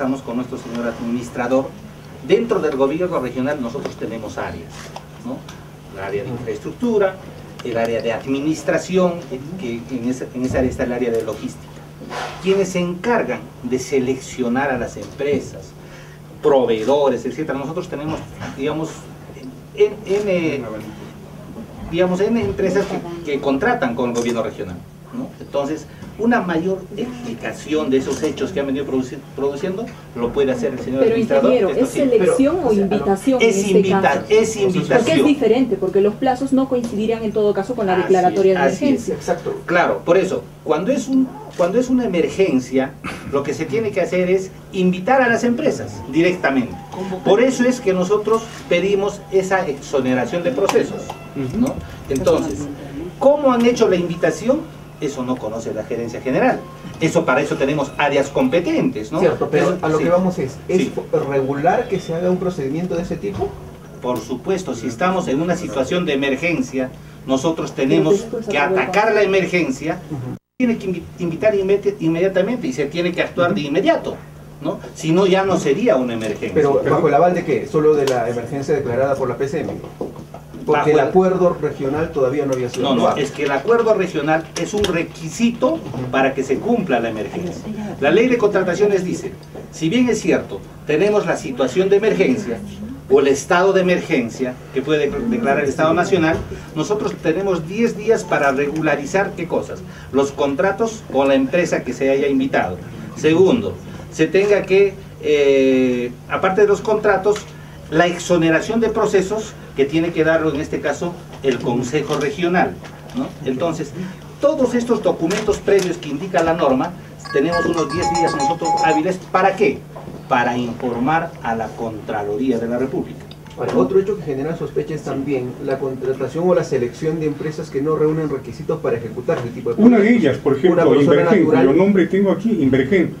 estamos con nuestro señor administrador. Dentro del gobierno regional nosotros tenemos áreas, ¿no? El área de infraestructura, el área de administración, que en esa, en esa área está el área de logística. Quienes se encargan de seleccionar a las empresas, proveedores, etcétera. Nosotros tenemos, digamos, en, eh, digamos, en empresas que, que contratan con el gobierno regional. ¿no? Entonces, una mayor explicación de esos hechos que han venido produci produciendo lo puede hacer el señor Pero administrador. ingeniero, ¿es sí. selección Pero, o o sea, invitación Es, en este invita caso? es invitación. Porque es diferente, porque los plazos no coincidirían en todo caso con la Así declaratoria es, de es. emergencia. Exacto. Claro, por eso, cuando es, un, cuando es una emergencia, lo que se tiene que hacer es invitar a las empresas directamente. Por eso es que nosotros pedimos esa exoneración de procesos. ¿no? Entonces, ¿cómo han hecho la invitación? Eso no conoce la gerencia general. Eso para eso tenemos áreas competentes, ¿no? Cierto, pero Eso- a lo sí. que vamos es, ¿es Sí. regular que se haga un procedimiento de ese tipo? Por supuesto, si estamos en una situación de emergencia, nosotros tenemos que atacar la emergencia, tiene que invi- invitar inmedi- inmediatamente y se tiene que actuar de inmediato, ¿no? Si no, ya no sería una emergencia. Pero bajo el aval de qué? Solo de la emergencia declarada por la PCM. Porque Bajo el el- acuerdo regional todavía no había sido No, no, aprobado. es que el acuerdo regional es un requisito para que se cumpla la emergencia. La ley de contrataciones dice, si bien es cierto, tenemos la situación de emergencia o el estado de emergencia, que puede declarar el Estado Nacional, nosotros tenemos 10 días para regularizar qué cosas, los contratos con la empresa que se haya invitado. Segundo, se tenga que, eh, aparte de los contratos, la exoneración de procesos que tiene que darlo en este caso el Consejo Regional. ¿no? Entonces, todos estos documentos previos que indica la norma, tenemos unos 10 días nosotros hábiles, ¿para qué? Para informar a la Contraloría de la República. Ahora, otro hecho que genera sospecha es también la contratación o la selección de empresas que no reúnen requisitos para ejecutar este tipo de Una de ellas, por Una ejemplo, persona Invergen, natural. cuyo nombre tengo aquí, Invergen.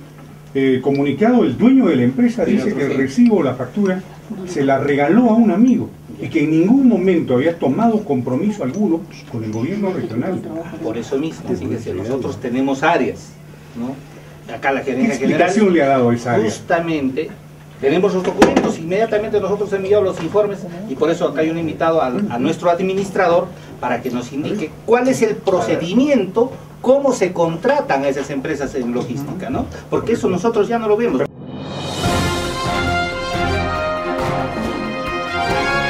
Eh, comunicado, el dueño de la empresa dice que el recibo, la factura, se la regaló a un amigo y que en ningún momento había tomado compromiso alguno con el gobierno regional. Por eso mismo, fíjense, nosotros tenemos áreas, ¿no? Acá la ¿Qué gerencia explicación general le ha dado esa área? justamente tenemos los documentos, inmediatamente nosotros enviamos los informes y por eso acá hay un invitado a, nuestro administrador para que nos indique cuál es el procedimiento, cómo se contratan a esas empresas en logística, ¿no? Porque eso nosotros ya no lo vemos.